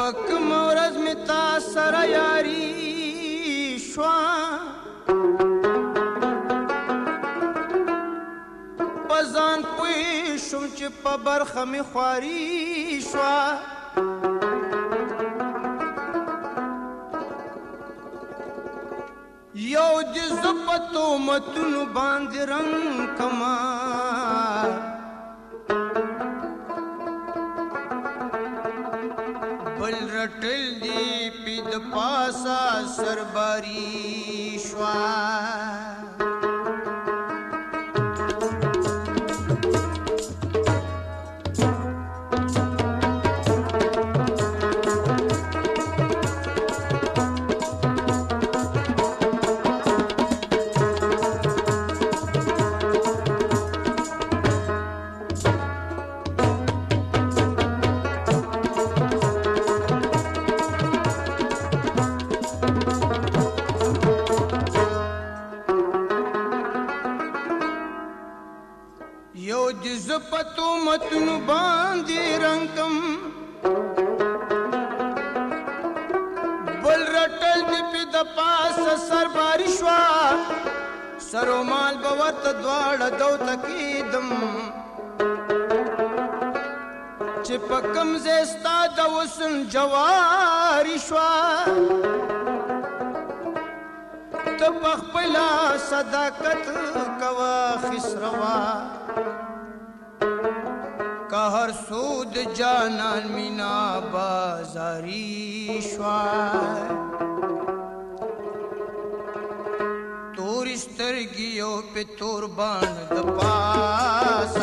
پکم ورځ می تا سره یاري شوا پزان پوي شوم چې په برخه می خواري شوا یو دې زپتو متونو باندې رنگ کما सा सुरीश्वा سرو مال به ورته دواړه دوته کېدم چې په کوم ځای ستا د حسن جواري شوه ته په خپله صداقت کوه خسروا که هر سود جانان مینا بازاری شوه स्वर्गीय पितुर बांध पास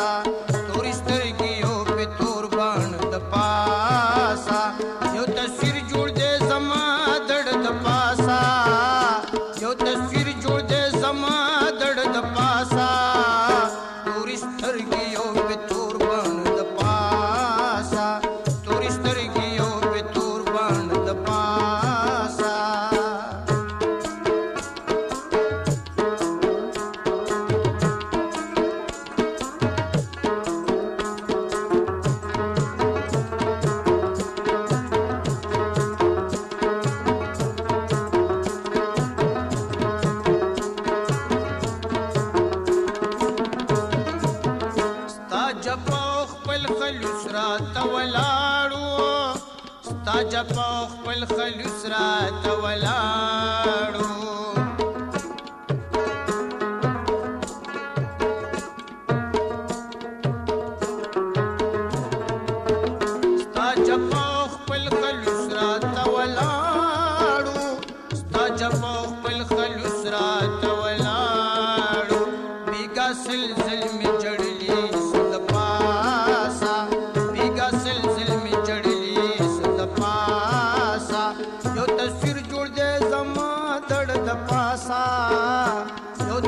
تولاړو ستا جپ خپل خلوص را تولاړو ستا جپ خپل ਸਾ ਸੁਧ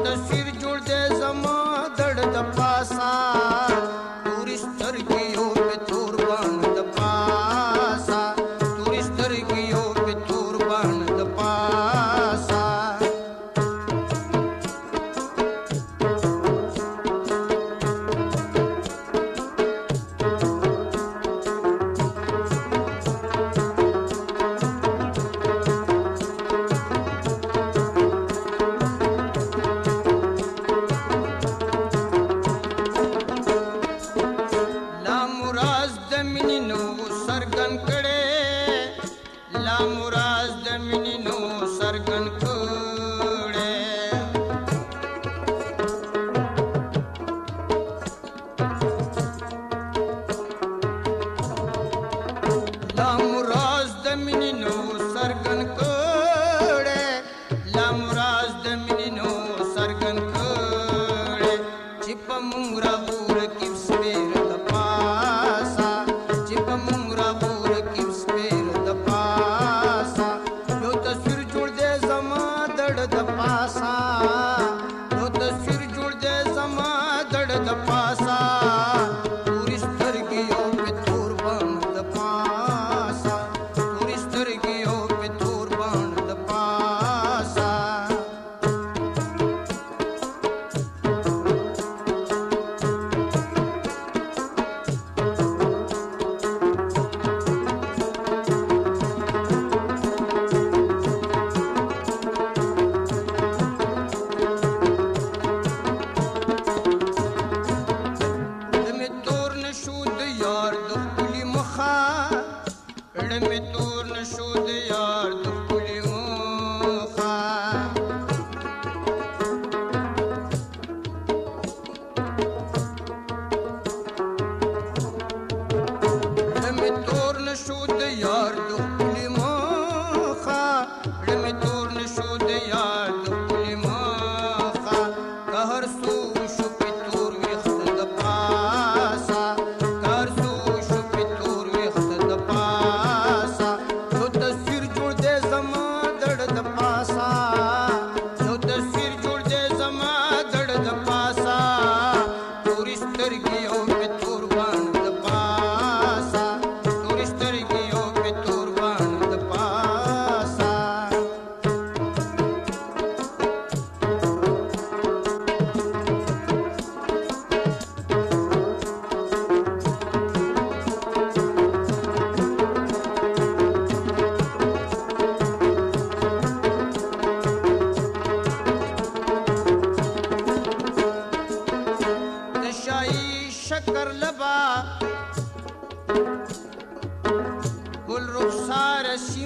muraz demini nu sargan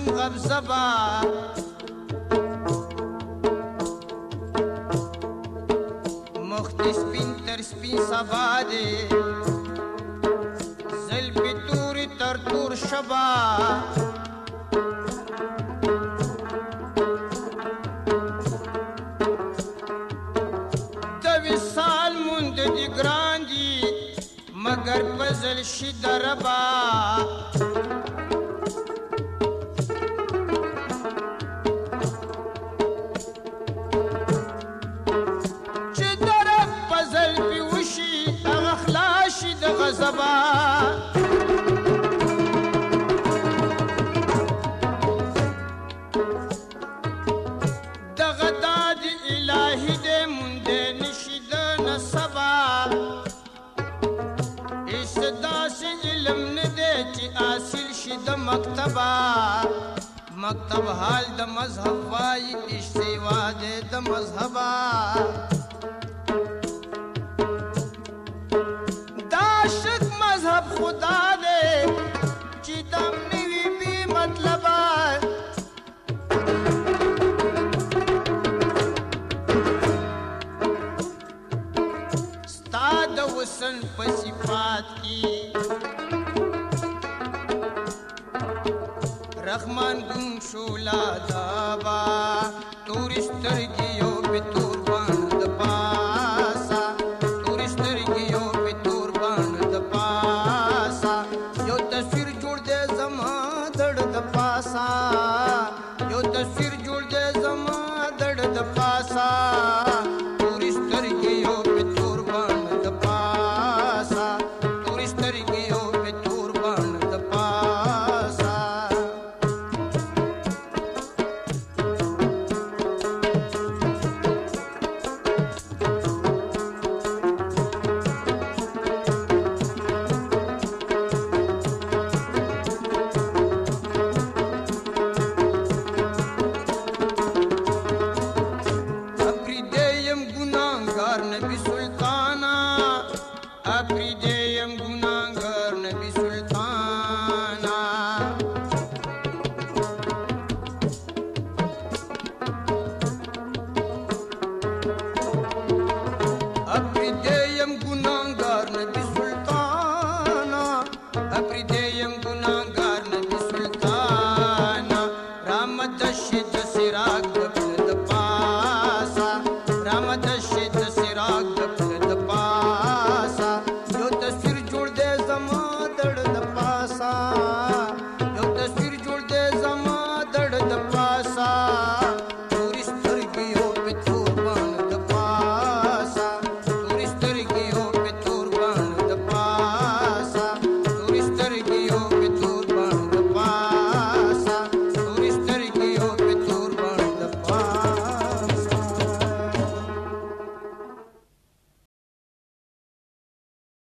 قبضه مخت سپین تر سپین سبا دی تر تور شبا دوی سال مند دی مگر پزل شی څخه سبا دغه داد الهي دې مونږ نشي د نسبا استداس علم نه دې چې حاصل شي د مکتبا مکتب حال د مذهب وای اشتوا دې د مذهبا حسن په صفات کې رحمان ګم شولا دابا Sultan with food.